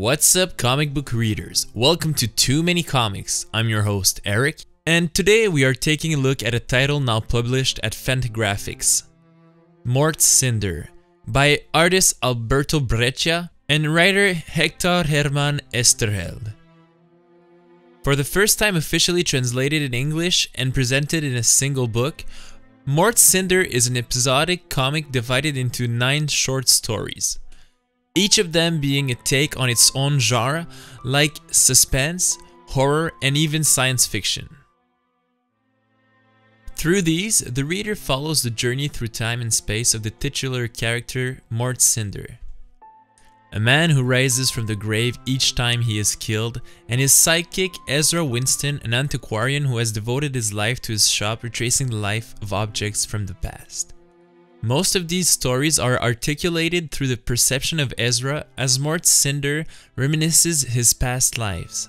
What's up, comic book readers? Welcome to 2 Many Comics. I'm your host, Eric, and today we are taking a look at a title now published at Fantagraphics Mort Cinder by artist Alberto Breccia and writer Hector Germán Oesterheld. For the first time officially translated in English and presented in a single book, Mort Cinder is an episodic comic divided into nine short stories each of them being a take on its own genre, like suspense, horror, and even science fiction. Through these, the reader follows the journey through time and space of the titular character Mort Cinder, a man who rises from the grave each time he is killed, and his sidekick Ezra Winston, an antiquarian who has devoted his life to his shop retracing the life of objects from the past. Most of these stories are articulated through the perception of Ezra as Mort Cinder reminisces his past lives.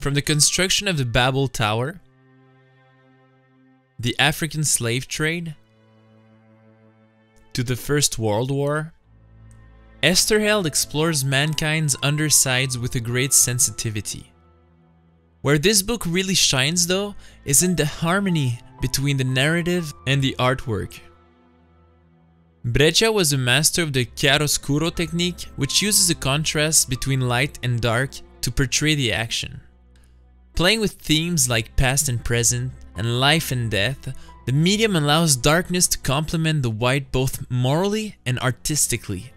From the construction of the Babel Tower, the African slave trade, to the First World War, Oesterheld explores mankind's undersides with a great sensitivity. Where this book really shines though is in the harmony between the narrative and the artwork. Breccia was a master of the chiaroscuro technique, which uses a contrast between light and dark to portray the action. Playing with themes like past and present, and life and death, the medium allows darkness to complement the white both morally and artistically.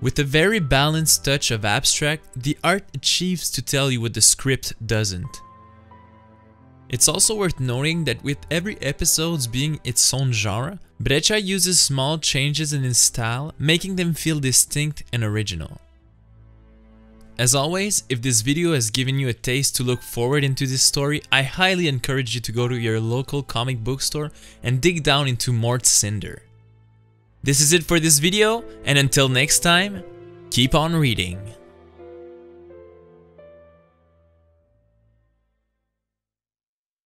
With a very balanced touch of abstract, the art achieves to tell you what the script doesn't. It's also worth noting that with every episode being its own genre, Breccia uses small changes in his style, making them feel distinct and original. As always, if this video has given you a taste to look forward into this story, I highly encourage you to go to your local comic book store and dig down into Mort Cinder. This is it for this video, and until next time, keep on reading.